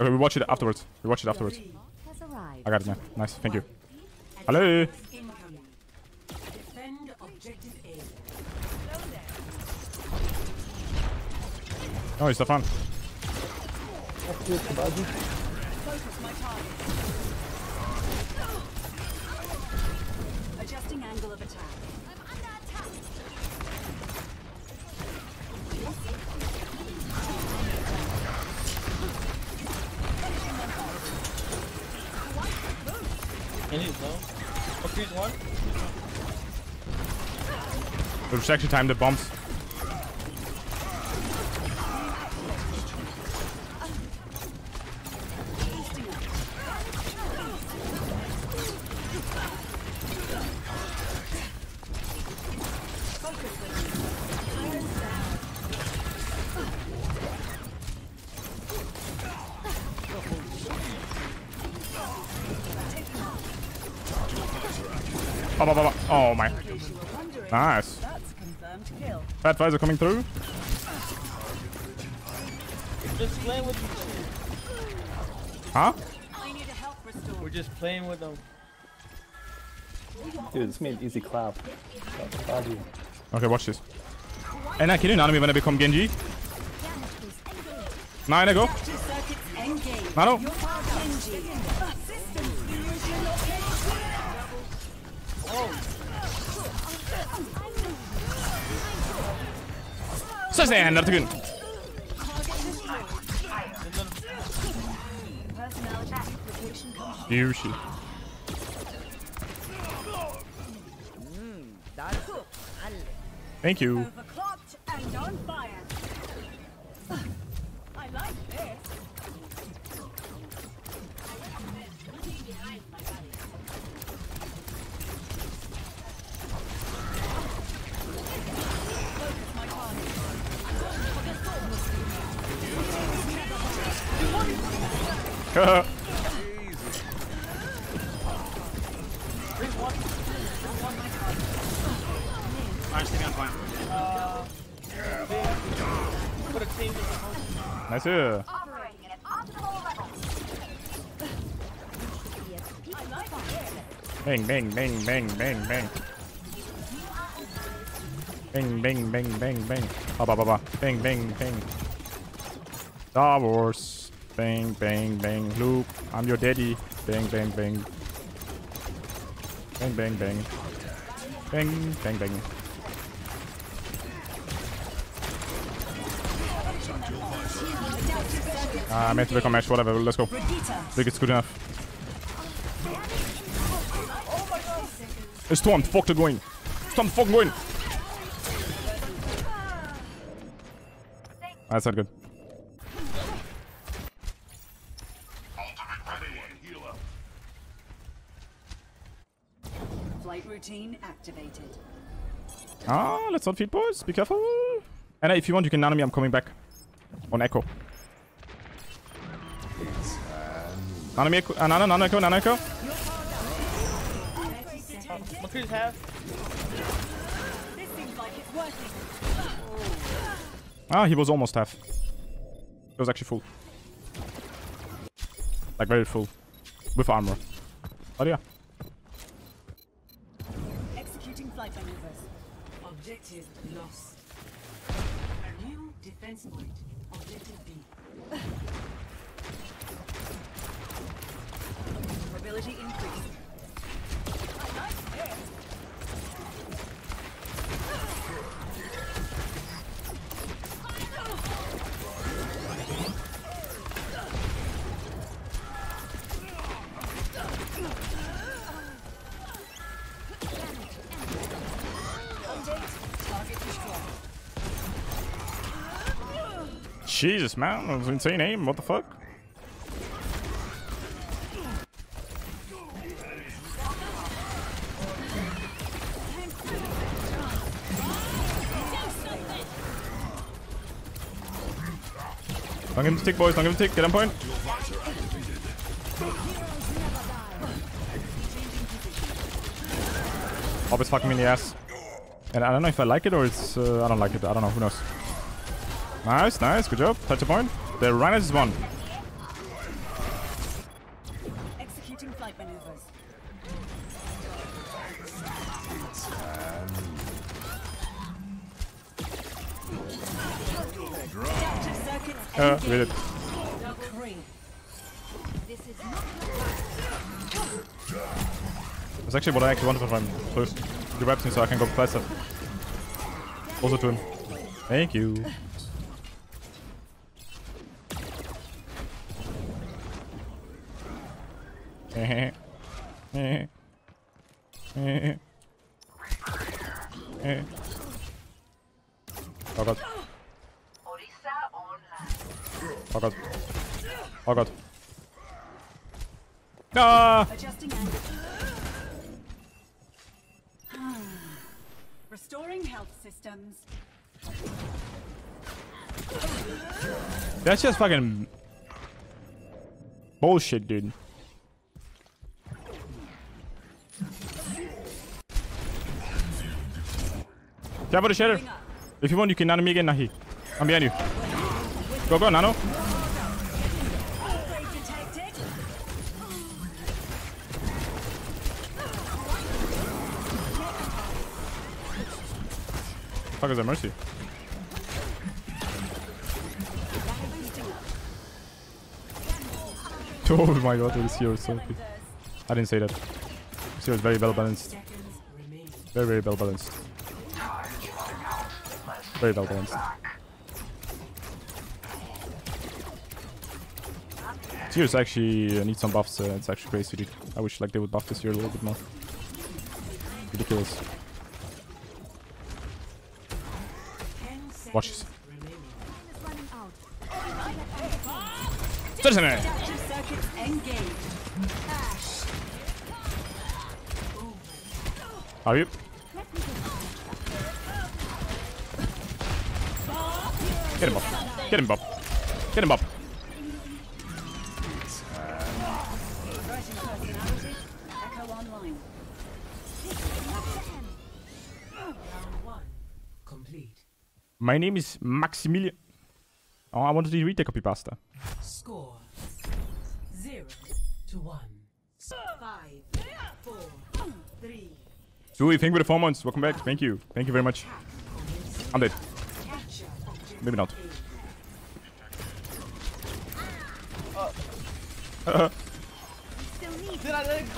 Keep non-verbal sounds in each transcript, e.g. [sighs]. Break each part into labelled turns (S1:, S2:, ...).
S1: Okay, we watch it afterwards. We watch it afterwards. I got it now. Nice, thank you. Hello.
S2: Incoming. Defend objective A.
S1: Oh, it's Stefan.
S2: Adjusting
S3: one.
S1: We'll actually time the bombs. Oh, oh, oh, oh my. Nice.
S2: That's confirmed kill.
S1: Fat Visor coming through.
S3: Just playing with them.
S1: Huh?
S2: Need a help.
S3: We're just playing with them.
S4: Dude, this made easy clap. Clap.
S1: Okay, watch this. Hey, now, can you nano me when I become Genji? Nine, I go. Artık gün. Douchey. Thank you. Nice.
S5: Level.
S1: Bang, bang, bang, bang, bang, bang. Bang, bang, bang, bang, bang. Ba, ba, ba, ba. Bang, bang, bang. Luke, I'm your daddy. Bang, bang, bang. Bang, bang, bang. Bang, bang, bang. Ah, meant to become match, whatever. Let's go. Think it's good enough. It's Storm, fuck the going. Storm, fuck going. That's not good.
S2: Flight routine activated.
S1: Ah, let's not feed boys. Be careful. And if you want, you can nano me. I'm coming back. On Echo. Nano me, Echo. Uh, nano, nano Echo, nano Echo.
S3: McCree's half.
S2: This seems like it's working.
S1: Ah, he was almost half. He was actually full. Like very full. With armor. But yeah.
S2: Objective lost. A new defense point.
S1: Jesus, man. That was insane aim. What the fuck? Don't give him the tick, boys. Don't give him the tick. Get on point. Always fucking me in the ass. And I don't know if I like it or it's... Uh, I don't like it. I don't know. Who knows? Nice, nice. Good job. Touch a point. The Rhino is one. Executing flight maneuvers.
S5: Uh, we did.
S1: That's actually what I actually wanted from him. Close. He wraps me so I can go faster. Also to him. Thank you. Eh. Oh god. Oh god. Oh god. Ah! [sighs]
S2: Restoring health systems.
S1: That's just fucking bullshit, dude. Careful the shatter. If you want, you can nano me again, Nahi. I'm behind you. Go, go, nano. Fuck is that mercy? [laughs] Oh my god, this hero is so good. I didn't say that. This hero is very well balanced. Very, very well balanced. Very well balanced. Hero actually uh, needs some buffs. Uh, it's actually crazy, dude. I wish like they would buff this hero a little bit more. Ridiculous. Watch this.
S2: seconds remaining.
S5: running out.
S1: Citizen!
S2: Adaptive circuits engaged.
S1: Are you? Get him up. Get him up. Get him up.
S2: Writing personality. Echo online. Round one. Complete.
S1: My name is Maximilian. Oh, I wanted to read the copy pasta.
S2: Score. Zero to one. Five. Four. Three.
S1: Zoe, thank you for the four months. Welcome back. Thank you. Thank you very much. I'm dead.
S2: Capture objective
S1: Maybe not.
S3: Did I let it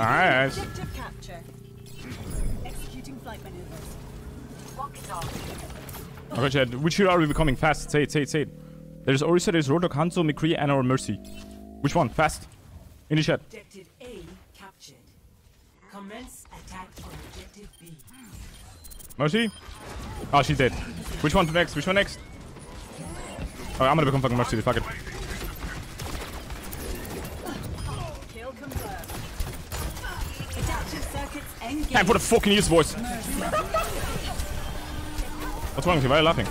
S3: come?
S1: Nice.
S2: Objective capture. Executing flight maneuvers.
S1: Okay, Chad. Which hero are we becoming? Fast. Say it, say it, say it. There's Orisa, there's Roadhog, Hanzo, McCree, and our Mercy. Which one? Fast. In the chat.
S2: Objective A captured. Commence attack on objective B.
S1: Mercy? Oh, she's dead. Which one next? Which one next? Oh, I'm gonna become fucking Mercy. Fuck it. Time for the fucking use voice. What's wrong with you? Why are you laughing?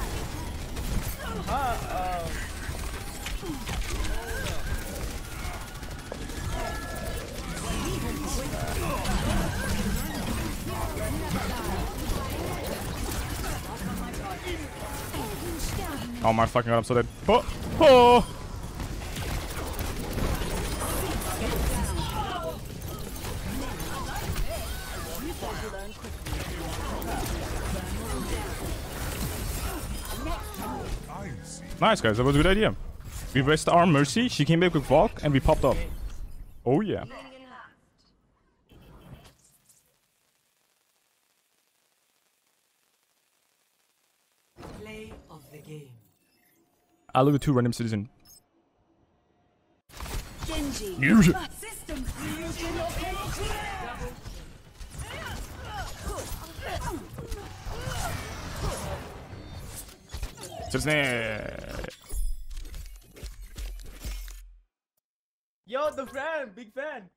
S1: Oh my fucking god, I'm so dead. Oh! Oh! Nice guys, that was a good idea. We rest our Mercy, she came back with Valk, and we popped up. Oh yeah.
S2: Play of the game.
S1: I look at two random citizen.
S2: Genji.
S1: Use it.
S2: System
S3: Yo, the fan, big fan.